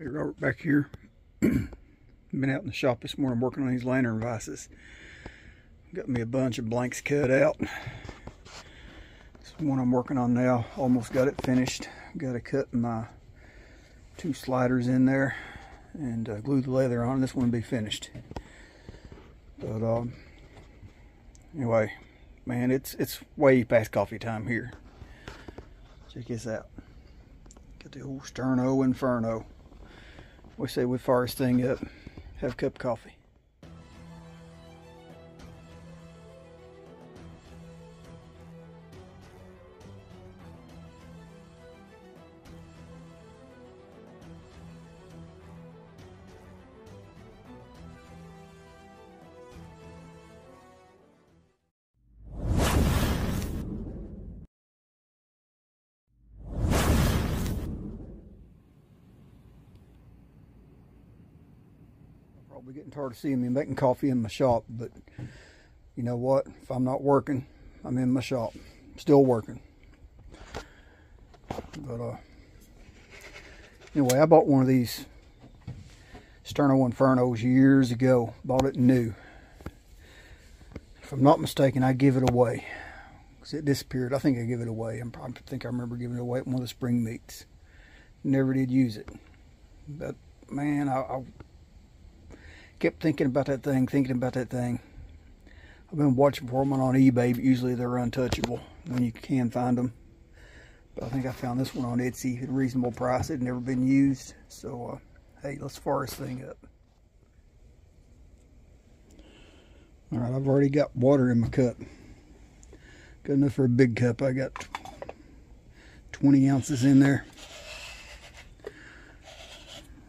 Hey Robert back here. Been out in the shop this morning working on these lantern vices. Got me a bunch of blanks cut out. This one I'm working on now. Almost got it finished. Got to cut my two sliders in there and uh, glue the leather on. This one will be finished. But um, anyway, man, it's it's way past coffee time here. Check this out. Got the old Sterno Inferno we say we fire this thing up, have a cup of coffee. Probably getting tired of seeing me making coffee in my shop, but you know what? If I'm not working, I'm in my shop, still working. But uh, anyway, I bought one of these Sterno Infernos years ago. Bought it new. If I'm not mistaken, I give it away because it disappeared. I think I give it away. I'm, I think I remember giving it away at one of the spring meets. Never did use it, but man, I, I kept thinking about that thing, thinking about that thing. I've been watching for them on eBay, but usually they're untouchable when you can find them. But I think I found this one on Etsy at a reasonable price. It had never been used. So, uh, hey, let's fire this thing up. All right, I've already got water in my cup. Good enough for a big cup. I got 20 ounces in there.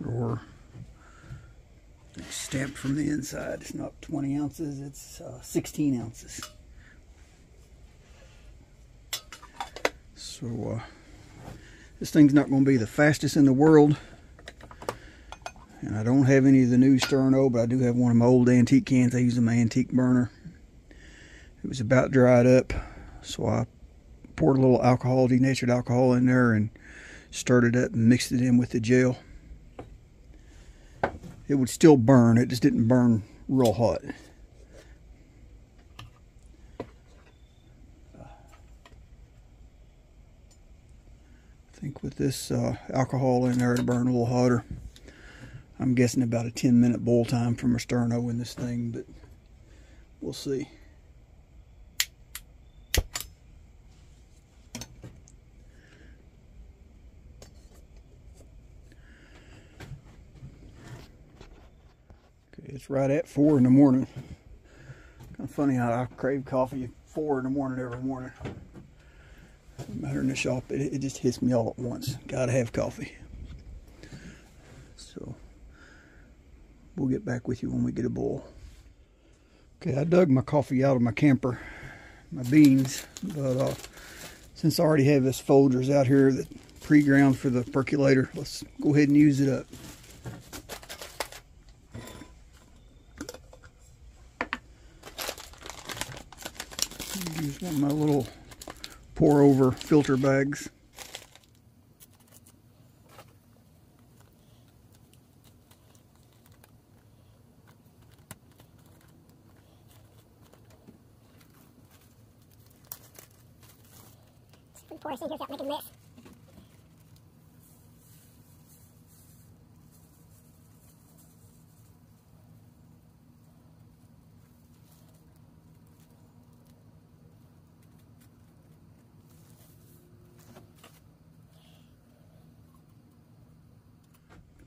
Or stamped from the inside. It's not 20 ounces, it's uh, 16 ounces. So, uh, this thing's not going to be the fastest in the world. And I don't have any of the new Sterno, but I do have one of my old antique cans. I use my antique burner. It was about dried up, so I poured a little alcohol, denatured alcohol in there and stirred it up and mixed it in with the gel it would still burn. It just didn't burn real hot. I think with this uh, alcohol in there, it'll burn a little hotter. I'm guessing about a 10 minute boil time from a sterno in this thing, but we'll see. It's right at four in the morning. Kind of funny how I crave coffee at four in the morning every morning. No matter in the shop, it, it just hits me all at once. Gotta have coffee. So we'll get back with you when we get a bowl. Okay, I dug my coffee out of my camper, my beans, but uh, since I already have this Folgers out here that pre-ground for the percolator, let's go ahead and use it up. Of my little pour over filter bags. Pour this in here without making.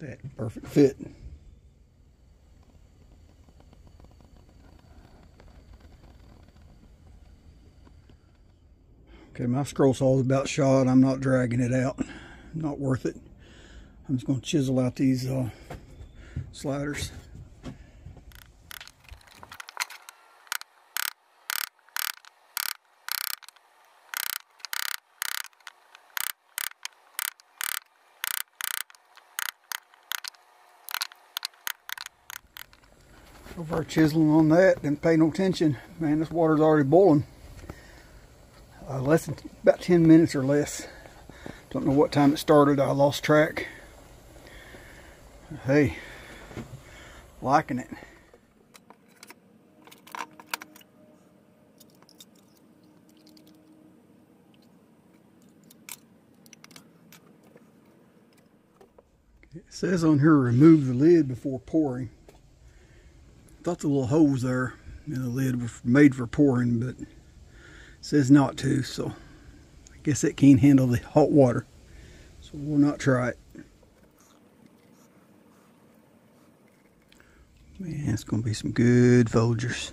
That perfect fit. Okay, my scroll saw is about shot. I'm not dragging it out. Not worth it. I'm just going to chisel out these uh, sliders. Over chiseling on that, didn't pay no attention. Man, this water's already boiling. Uh, less than about 10 minutes or less. Don't know what time it started. I lost track. Hey, liking it. It says on here remove the lid before pouring. Thought the little holes there in the lid were made for pouring, but says not to, so I guess it can't handle the hot water. So we'll not try it. Man, it's going to be some good Folgers.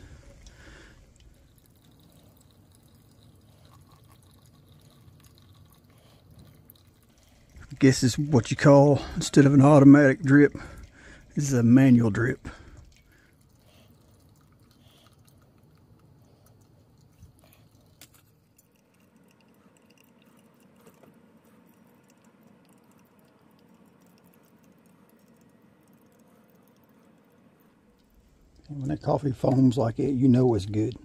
I guess is what you call, instead of an automatic drip, this is a manual drip. When that coffee foams like it, you know it's good.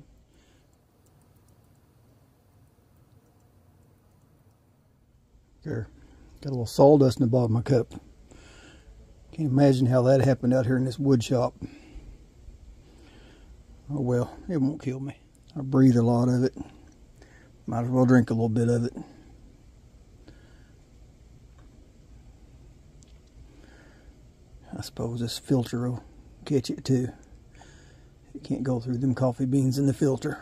There, got a little sawdust in the bottom of my cup. Can't imagine how that happened out here in this wood shop. Oh well, it won't kill me. I breathe a lot of it. Might as well drink a little bit of it. I suppose this filter will catch it too. You can't go through them coffee beans in the filter.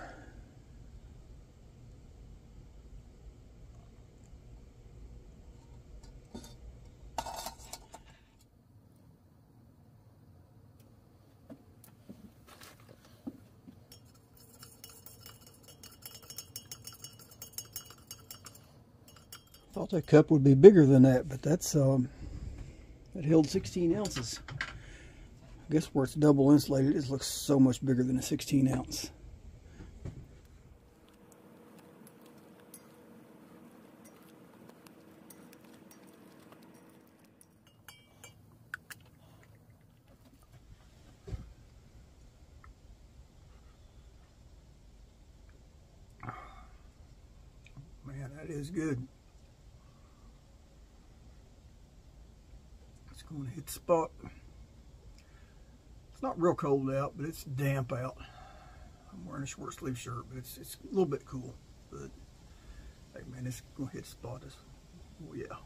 Thought that cup would be bigger than that, but that's um, it held 16 ounces. Guess where it's double insulated, it looks so much bigger than a 16 ounce. Man, that is good. It's going to hit the spot not real cold out, but it's damp out. I'm wearing a short sleeve shirt, but it's, it's a little bit cool. But hey man, it's gonna hit spot us. Oh yeah.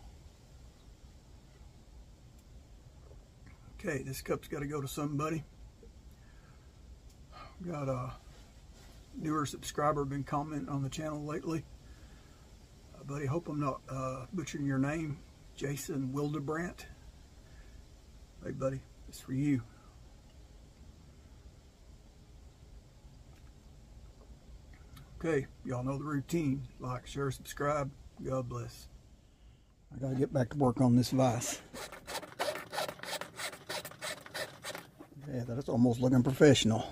Okay, this cup's got to go to somebody. Got a newer subscriber been commenting on the channel lately. Uh, buddy, hope I'm not uh, butchering your name. Jason Wildebrandt. Hey buddy, it's for you. Okay, y'all know the routine. Like, share, subscribe. God bless. I gotta get back to work on this vise. Yeah, that's almost looking professional.